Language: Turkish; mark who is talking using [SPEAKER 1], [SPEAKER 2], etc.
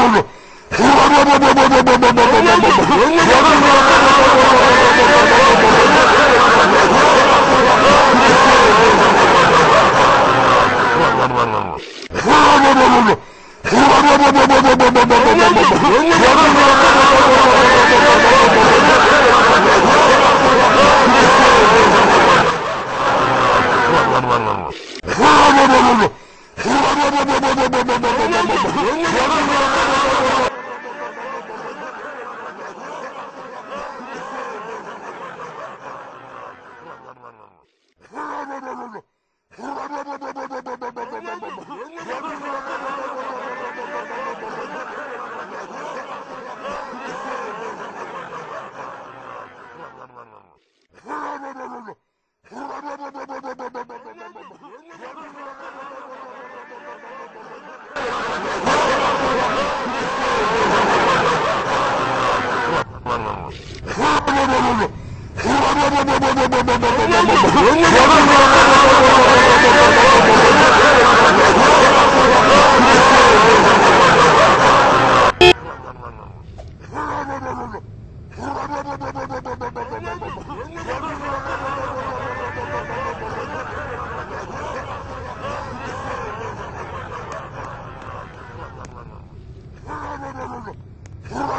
[SPEAKER 1] oldu? Hurra! No, no, no,